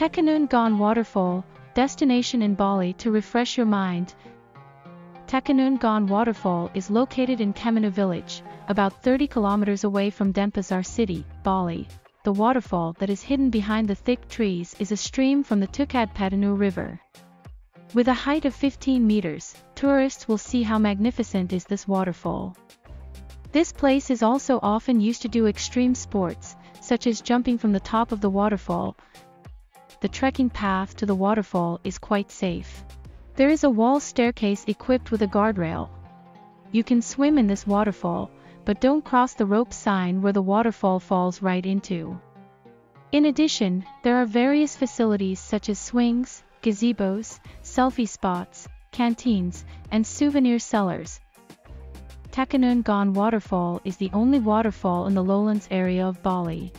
Tegenungan Waterfall, destination in Bali to refresh your mind. Tegenungan Waterfall is located in Kemenuh village, about 30 kilometers away from Denpasar city, Bali. The waterfall that is hidden behind the thick trees is a stream from the Tukad Petanu river. With a height of 15 meters, tourists will see how magnificent is this waterfall. This place is also often used to do extreme sports, such as jumping from the top of the waterfall. The trekking path to the waterfall is quite safe. There is a wall staircase equipped with a guardrail. You can swim in this waterfall, but don't cross the rope sign where the waterfall falls right into. In addition, there are various facilities such as swings, gazebos, selfie spots, canteens, and souvenir sellers. Tegenungan Waterfall is the only waterfall in the lowlands area of Bali.